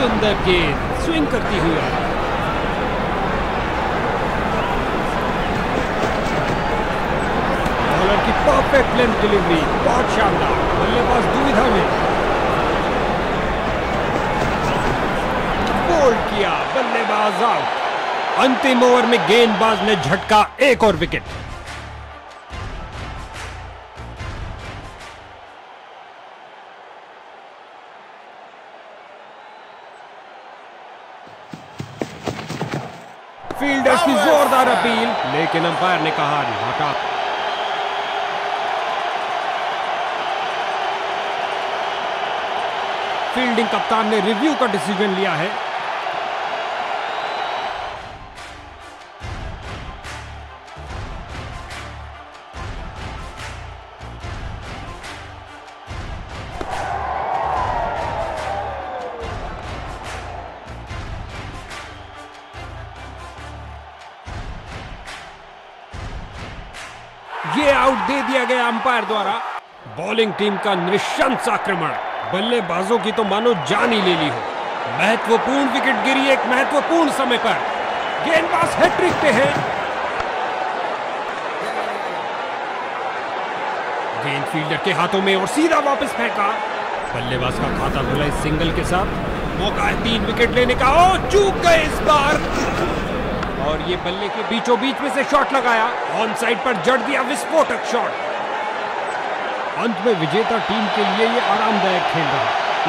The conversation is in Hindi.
आरामदायक गेंद स्विंग करती हुई बॉलर की परफेक्ट लेंथ डिलीवरी बहुत शानदार, बल्लेबाज दुविधा में। बोल्ड किया, बल्लेबाज आउट अंतिम ओवर में गेंदबाज ने झटका, एक और विकेट फील्डर्स की जोरदार अपील लेकिन अंपायर ने कहा नहीं हटा फील्डिंग कप्तान ने रिव्यू का डिसीज़न लिया है। ये आउट दे दिया गया अंपायर द्वारा। बॉलिंग टीम का निशंस आक्रमण। बल्लेबाजों की तो मानो जान ही ले ली हो। महत्वपूर्ण विकेट गिरी एक महत्वपूर्ण समय पर। गेंदबाज हैट्रिक पे है। गेंद फील्डर के हाथों में और सीधा वापस फेंका। बल्लेबाज का खाता खुला इस सिंगल के साथ। मौका है तीन विकेट लेने का। ओ चूक गए इस बार। और ये बल्ले के बीचों बीच में से शॉट लगाया। ऑन साइड पर जड़ दिया विस्फोटक शॉट अंत में विजेता टीम के लिए ये आरामदायक खेल रहा।